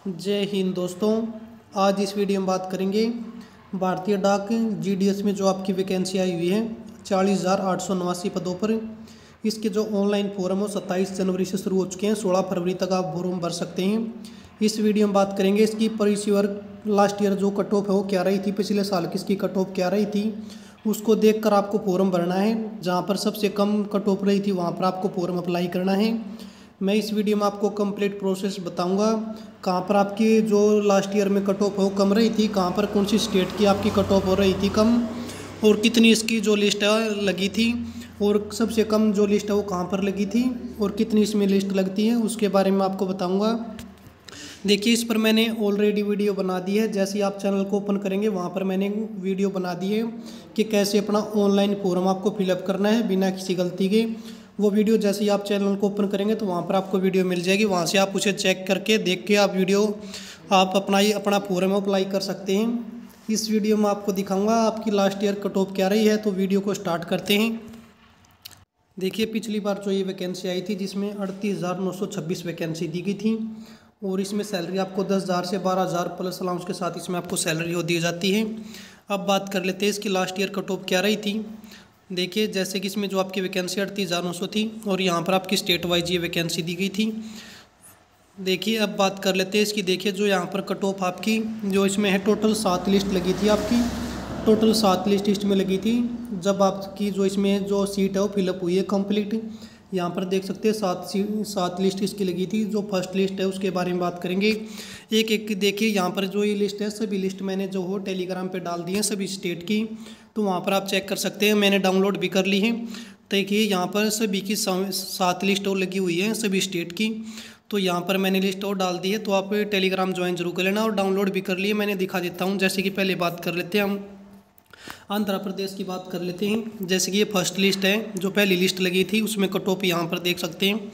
जय हिंद दोस्तों, आज इस वीडियो में बात करेंगे भारतीय डाक जीडीएस में जो आपकी वैकेंसी आई हुई है, चालीस हज़ार आठ सौ नवासी पदों पर। इसके जो ऑनलाइन फॉर्म हो सत्ताईस जनवरी से शुरू हो चुके हैं, सोलह फरवरी तक आप फॉर्म भर सकते हैं। इस वीडियो में बात करेंगे इसकी परिसीवर लास्ट ईयर जो कट ऑफ़ है, वो क्या रही थी, पिछले साल किसकी कट ऑफ़ क्या रही थी, उसको देखकर आपको फॉर्म भरना है। जहाँ पर सबसे कम कट ऑफ़ रही थी, वहाँ पर आपको फॉर्म अप्लाई करना है। मैं इस वीडियो में आपको कंप्लीट प्रोसेस बताऊँगा, कहाँ पर आपकी जो लास्ट ईयर में कट ऑफ़ हो, कम रही थी, कहाँ पर कौन सी स्टेट की आपकी कट ऑफ़ हो रही थी कम, और कितनी इसकी जो लिस्ट लगी थी, और सबसे कम जो लिस्ट है वो कहाँ पर लगी थी, और कितनी इसमें लिस्ट लगती है, उसके बारे में आपको बताऊँगा। देखिए, इस पर मैंने ऑलरेडी वीडियो बना दी है, जैसे ही आप चैनल को ओपन करेंगे, वहाँ पर मैंने वीडियो बना दी है कि कैसे अपना ऑनलाइन फॉर्म आपको फिलअप करना है, बिना किसी गलती के। वो वीडियो जैसे ही आप चैनल को ओपन करेंगे तो वहाँ पर आपको वीडियो मिल जाएगी। वहाँ से आप उसे चेक करके देख के आप वीडियो आप अपना ही अपना फॉर्म अप्लाई कर सकते हैं। इस वीडियो में आपको दिखाऊँगा आपकी लास्ट ईयर कट ऑफ़ क्या रही है तो वीडियो को स्टार्ट करते हैं। देखिए, पिछली बार जो ये वैकेंसी आई थी, जिसमें अड़तीस हज़ार नौ सौ छब्बीस वैकेंसी दी गई थी, और इसमें सैलरी आपको दस हज़ार से बारह हज़ार प्लस अलाउंस के साथ इसमें आपको सैलरी हो दी जाती है। अब बात कर लेते हैं इसकी लास्ट ईयर कट ऑफ़ क्या रही थी। देखिए, जैसे कि इसमें जो आपकी वैकेंसी अड़तीस हज़ार नौ सौ थी और यहाँ पर आपकी स्टेट वाइज ये वैकेंसी दी गई थी। देखिए, अब बात कर लेते हैं इसकी। देखिए, जो यहाँ पर कट ऑफ़ आपकी, जो इसमें है टोटल सात लिस्ट लगी थी आपकी। टोटल सात लिस्ट इसमें लगी थी। जब आपकी जो इसमें जो सीट है वो फिलअप हुई है कंप्लीट यहाँ पर देख सकते हैं सात सात लिस्ट इसकी लगी थी। जो फ़र्स्ट लिस्ट है उसके बारे में बात करेंगे। एक एक, देखिए, यहाँ पर जो ये लिस्ट है, सभी लिस्ट मैंने जो हो टेलीग्राम पे डाल दी है, सभी स्टेट की। तो वहाँ पर आप चेक कर सकते हैं, मैंने डाउनलोड भी कर ली है। देखिए, यहाँ पर सभी की सात लिस्ट और लगी हुई है, सभी स्टेट की। तो यहाँ पर मैंने लिस्ट और डाल दी है तो आप टेलीग्राम ज्वाइन ज़रूर कर लेना और डाउनलोड भी कर लिए। मैंने दिखा देता हूँ, जैसे कि पहले बात कर लेते हैं हम। आंध्र प्रदेश की बात कर लेते हैं। जैसे कि ये फ़र्स्ट लिस्ट है, जो पहली लिस्ट लगी थी, उसमें कट ऑफ़ यहाँ पर देख सकते हैं।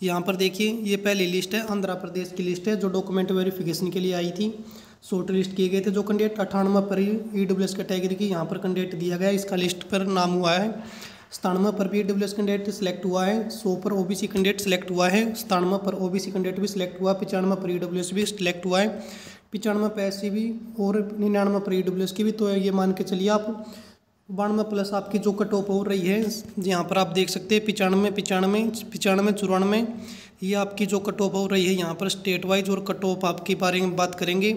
यहाँ पर देखिए, ये पहली लिस्ट है, आंध्र प्रदेश की लिस्ट है, जो डॉक्यूमेंट वेरिफिकेशन के लिए आई थी। शॉर्ट लिस्ट किए गए थे, जो कैंडिडेट अठानवे पर ई डब्ल्यू एस कैटेगरी की यहाँ पर कैंडिडेट दिया गया इसका लिस्ट पर नाम हुआ है, सतानवे पर भी डब्ल्यू एस कैंडिडेट सिलेक्ट हुआ है, सौ पर O B C candidate select हुआ है, सतानवे पर ओ बी सी कैंडिडेट भी सिलेक्ट हुआ, पचानवे पर ई डब्ल्यू एस भी सिलेक्ट हुआ है, पचानवे पर एस सी भी और निन्यानवे पर ई डब्ल्यू एस की भी तो ये मान के चलिए आप बानवे प्लस आपकी जो कट ऑफ़ हो रही है यहाँ पर आप देख सकते हैं, पिचानवे पिचानवे पिचानवे, चौरानवे, ये आपकी जो कट ऑफ़ हो रही है, यहाँ पर स्टेट वाइज और कट ऑफ़ आपके बारे में बात करेंगे।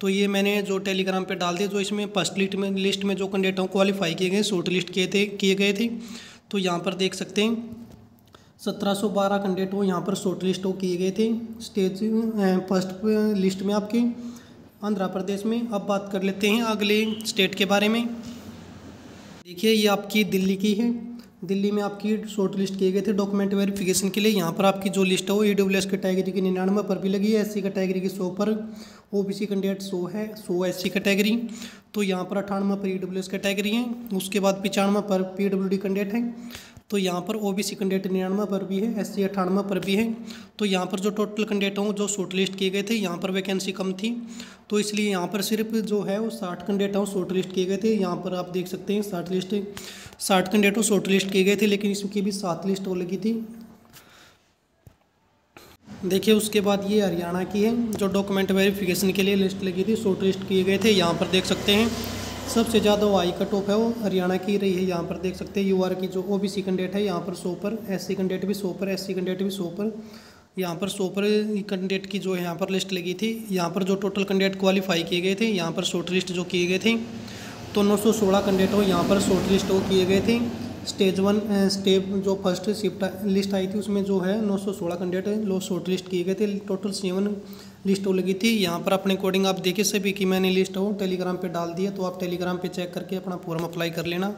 तो ये मैंने जो टेलीग्राम पे डाल दिया, जो इसमें फ़र्स्ट लिस्ट में लिस्ट में जो कैंडिडेटों क्वालिफाई किए गए शॉर्ट लिस्ट किए थे, किए गए थे। तो यहाँ पर देख सकते हैं, सत्रह सौ बारह कैंडिडेट यहाँ पर शॉर्ट लिस्ट किए गए थे। स्टेज फ़र्स्ट लिस्ट में आपके, आंध्र प्रदेश में। अब बात कर लेते हैं अगले स्टेट के बारे में। देखिए, ये आपकी दिल्ली की है। दिल्ली में आपकी शॉर्ट लिस्ट किए गए थे डॉक्यूमेंट वेरिफिकेशन के लिए। यहाँ पर आपकी जो लिस्ट है वो ई डब्ल्यू एस कैटेगरी की निन्यानवे पर भी लगी है। एस सी कैटेगरी की सौ पर ओ बी सी कैंडिडेट सौ है, सौ एस सी कैटेगरी तो यहाँ पर अठानवे पर ई डब्ल्यू एस कैटेगरी है। उसके बाद पचानवे पर पी डब्ल्यू डी कैंडिडेट है। तो यहाँ पर ओ बी सी कैंडिडेट निन्यानवे पर भी है एस सी अठानवे पर भी है। तो यहाँ पर जो टोटल कैंडिडेट हों, जो शॉर्ट लिस्ट किए गए थे, यहाँ पर वैकेंसी कम थी। तो इसलिए यहाँ पर सिर्फ़ जो है वो साठ कैंडिडेट हों शॉर्ट लिस्ट किए गए थे। यहाँ पर आप देख सकते हैं, साठ लिस्ट साठ कैंडिडेट हो शॉर्ट लिस्ट किए गए थे, लेकिन इसकी भी सात लिस्ट हो लगी थी। देखिए, उसके बाद ये हरियाणा की है, जो डॉक्यूमेंट वेरिफिकेशन के लिए लिस्ट लगी थी शॉर्ट लिस्ट किए गए थे। यहाँ पर देख सकते हैं सबसे ज़्यादा वो हाई कट ऑफ़ है, वो हरियाणा की रही है, यहाँ पर देख सकते हैं यूआर की जो ओ बी सी कैंडिडेट है, यहाँ पर सौ पर एस सी कैंडिडेट भी सौ पर एस सी कैंडिडेट भी सौ पर, यहाँ पर सौ पर कैंडिडेट की जो है यहाँ पर लिस्ट लगी थी, यहाँ पर जो टोटल कैंडिडेट क्वालिफाई किए गए थे, यहाँ पर शॉर्ट लिस्ट जो किए गए थे तो नौ सौ सोलह कैंडिडेट हो यहाँ पर शॉर्ट लिस्ट वो किए गए थे स्टेज वन स्टेप जो फ़र्स्ट शिफ्ट लिस्ट आई थी, उसमें जो है नौ सौ सोलह कैंडिडेट लो शॉर्ट लिस्ट किए गए थे टोटल सेवन लिस्ट हो लगी थी। यहाँ पर अपने अकॉर्डिंग आप देखिए सभी कि मैंने लिस्ट हो टेलीग्राम पे डाल दिया तो आप टेलीग्राम पे चेक करके अपना फॉर्म अप्लाई कर लेना।